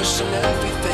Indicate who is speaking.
Speaker 1: pushing everything